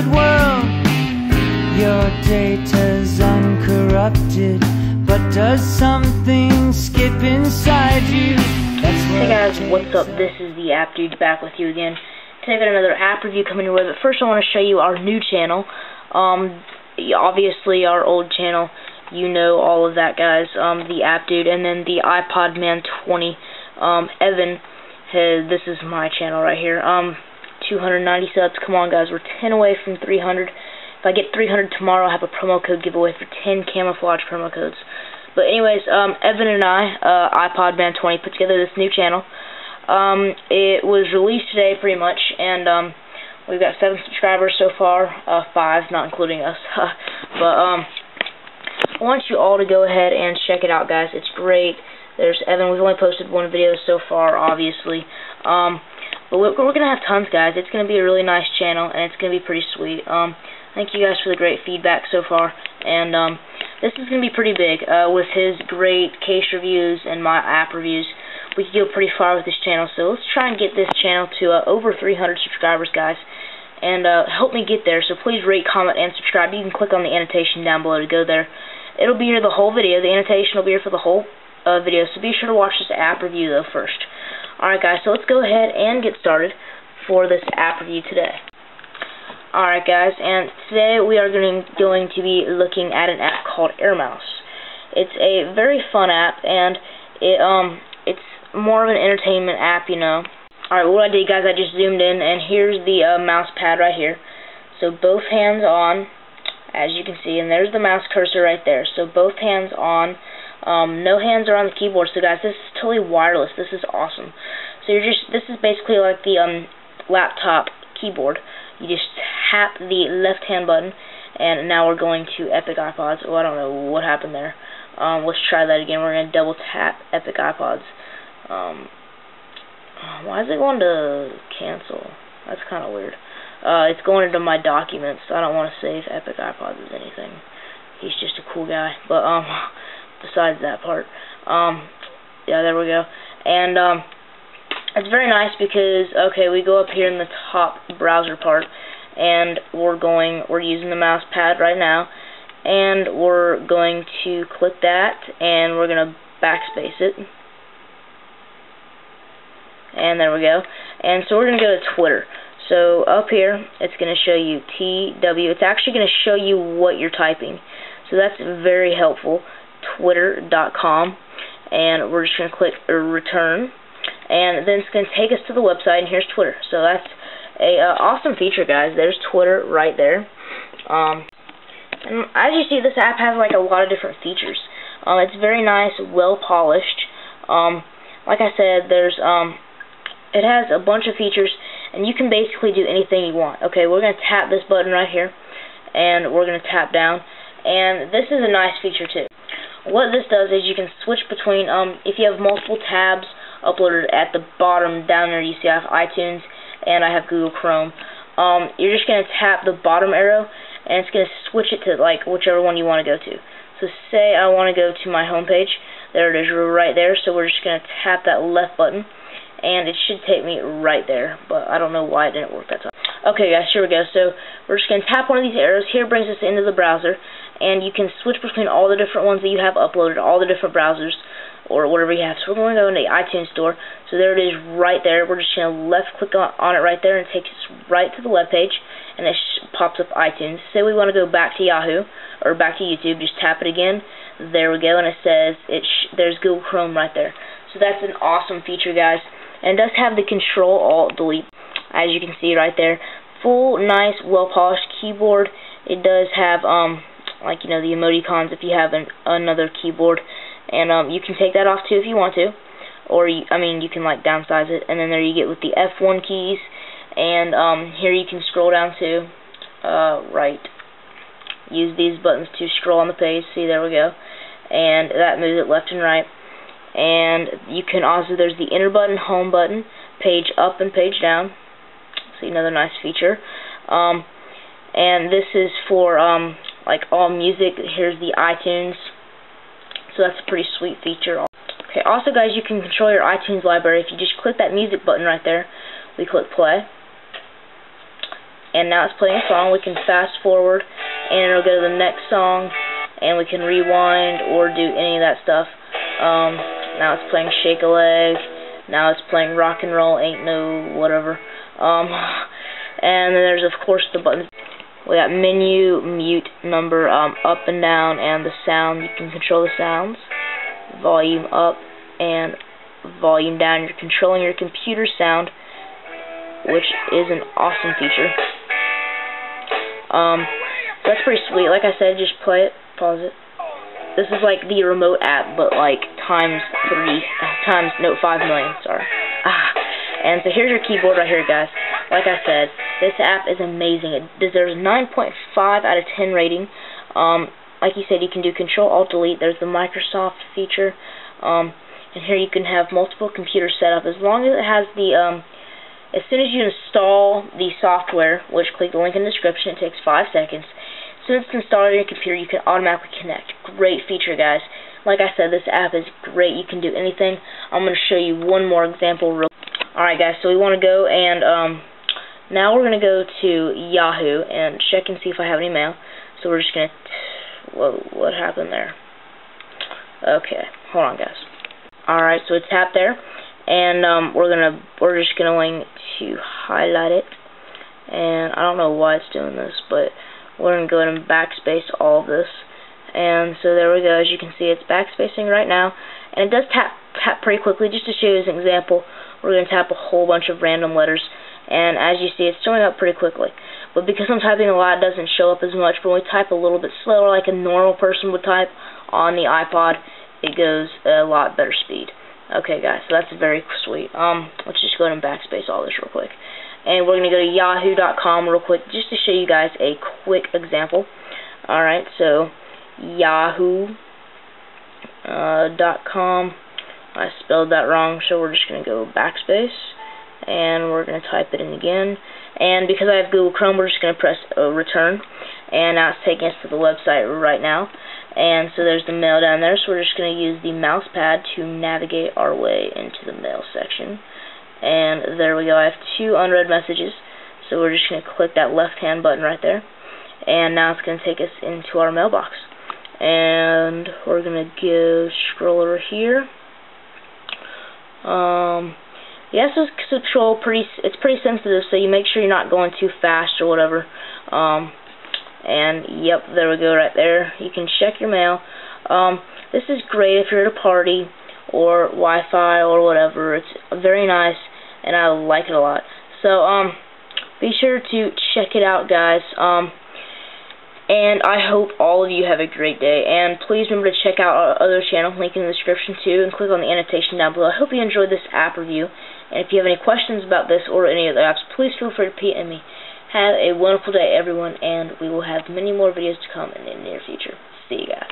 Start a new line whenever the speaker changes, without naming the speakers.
wicked world. Your data's uncorrupted, but does something skip inside you?
Hey guys, what's up? This is the App Dude back with you again. Today I got another app review coming your way, but first I want to show you our new channel. Um, obviously our old channel, you know all of that guys, um, the App Dude, and then the iPod Man 20, um, Evan, has, this is my channel right here, um, 290 subs, come on guys, we're 10 away from 300. If I get 300 tomorrow, I'll have a promo code giveaway for 10 camouflage promo codes. But anyways, um, Evan and I, uh, iPod Man 20, put together this new channel. Um, it was released today, pretty much, and um, we've got seven subscribers so far, uh, five, not including us. but um, I want you all to go ahead and check it out, guys. It's great. There's Evan. We've only posted one video so far, obviously. Um, but we're, we're gonna have tons, guys. It's gonna be a really nice channel, and it's gonna be pretty sweet. Um, thank you guys for the great feedback so far, and um this is going to be pretty big. Uh, with his great case reviews and my app reviews, we could go pretty far with this channel. So let's try and get this channel to uh, over 300 subscribers, guys. And uh, help me get there. So please rate, comment, and subscribe. You can click on the annotation down below to go there. It'll be here the whole video. The annotation will be here for the whole uh, video. So be sure to watch this app review, though, first. Alright, guys. So let's go ahead and get started for this app review today. Alright guys, and today we are going, going to be looking at an app called AirMouse. It's a very fun app, and it um it's more of an entertainment app, you know. Alright, what I did, guys, I just zoomed in, and here's the uh, mouse pad right here. So both hands on, as you can see, and there's the mouse cursor right there. So both hands on, um, no hands are on the keyboard. So guys, this is totally wireless. This is awesome. So you're just, this is basically like the um laptop keyboard. You just tap the left hand button and now we're going to Epic iPods. Oh, I don't know what happened there. Um, let's try that again. We're to double tap Epic iPods. Um, why is it going to cancel? That's kind of weird. Uh, it's going into my documents. I don't want to save Epic iPods as anything. He's just a cool guy. But, um, besides that part, um, yeah, there we go. And, um, it's very nice because, okay, we go up here in the top browser part, and we're going, we're using the mouse pad right now, and we're going to click that, and we're going to backspace it. And there we go. And so we're going to go to Twitter. So up here, it's going to show you TW. It's actually going to show you what you're typing. So that's very helpful. Twitter.com. And we're just going to click return and then it's going to take us to the website, and here's Twitter. So that's a uh, awesome feature, guys. There's Twitter right there. Um, and as you see, this app has like a lot of different features. Um, it's very nice, well polished. Um, like I said, there's um, it has a bunch of features, and you can basically do anything you want. Okay, we're going to tap this button right here, and we're going to tap down. And this is a nice feature too. What this does is you can switch between um, if you have multiple tabs uploaded at the bottom down there you see I have iTunes and I have Google Chrome um, you're just going to tap the bottom arrow and it's going to switch it to like whichever one you want to go to. So say I want to go to my home page there it is right there so we're just going to tap that left button and it should take me right there but I don't know why it didn't work that time. Okay guys here we go. So we're just going to tap one of these arrows. Here brings us into the browser and you can switch between all the different ones that you have uploaded all the different browsers or whatever you have. So we're going to go into the iTunes store. So there it is right there. We're just going to left click on, it right there and it takes us right to the web page and it pops up iTunes. Say we want to go back to Yahoo or back to YouTube, just tap it again. There we go and it says it there's Google Chrome right there. So that's an awesome feature guys. And it does have the control alt delete as you can see right there. Full nice well polished keyboard. It does have um like you know the emoticons if you have an, another keyboard. And um, you can take that off too if you want to. Or you, I mean you can like downsize it. And then there you get with the F1 keys. And um, here you can scroll down to uh, right. Use these buttons to scroll on the page. See there we go. And that moves it left and right. And you can also there's the enter button home button page up and page down. See another nice feature. Um, and this is for um, like all music here's the iTunes so that's a pretty sweet feature. Okay, also guys, you can control your iTunes library. If you just click that music button right there, we click play. and now it's playing a song. We can fast forward, and it'll go to the next song, and we can rewind or do any of that stuff. Um, now it's playing Shake a Leg. Now it's playing Rock and Roll, Ain't No Whatever. Um, and then there's of course the buttons. We got menu, mute, number, um, up and down, and the sound. You can control the sounds. Volume up and volume down. You're controlling your computer sound, which is an awesome feature. Um, that's pretty sweet. Like I said, just play it, pause it. This is like the remote app, but like times three, times, no, five million, sorry. Ah, and so here's your keyboard right here, guys. Like I said, this app is amazing. It deserves 9.5 out of 10 rating. Um, like you said, you can do Control Alt Delete. There's the Microsoft feature. Um, and here you can have multiple computers set up as long as it has the um, as soon as you install the software, which click the link in the description, it takes five seconds. As soon as it's installed on your computer, you can automatically connect. Great feature, guys. Like I said, this app is great. You can do anything. I'm going to show you one more example real Alright guys, so we want to go and um, now we're going to go to Yahoo and check and see if I have any mail. So we're just going to, whoa, what happened there? Okay, hold on guys. Alright, so it's tapped there and um, we're gonna we're just going to highlight it and I don't know why it's doing this but we're gonna go ahead and backspace all of this and so there we go as you can see it's backspacing right now and it does tap tap pretty quickly just to show you as an example we're going to tap a whole bunch of random letters and as you see it's showing up pretty quickly. But because I'm typing a lot it doesn't show up as much. But when we type a little bit slower like a normal person would type on the iPod it goes a lot better speed. Okay guys so that's very sweet. Um let's just go ahead and backspace all this real quick. And we're going to go to yahoo.com real quick just to show you guys a quick example. Alright so yahoo.com uh, I spelled that wrong, so we're just going to go backspace, and we're going to type it in again. And because I have Google Chrome, we're just going to press uh, return, and now it's taking us to the website right now. And so there's the mail down there, so we're just going to use the mouse pad to navigate our way into the mail section. And there we go, I have two unread messages, so we're just going to click that left-hand button right there. And now it's going to take us into our mailbox. And we're going to go scroll over here um, the SS control pretty it's pretty sensitive, so you make sure you're not going too fast or whatever. Um, and yep, there we go, right there. You can check your mail. Um, this is great if you're at a party or Wi-Fi or whatever. It's very nice, and I like it a lot. So um, be sure to check it out, guys. Um, and I hope all of you have a great day. And please remember to check out our other channel, link in the description too, and click on the annotation down below. I hope you enjoyed this app review. And if you have any questions about this or any other apps, please feel free to PM me. Have a wonderful day, everyone, and we will have many more videos to come in the near future. See you guys.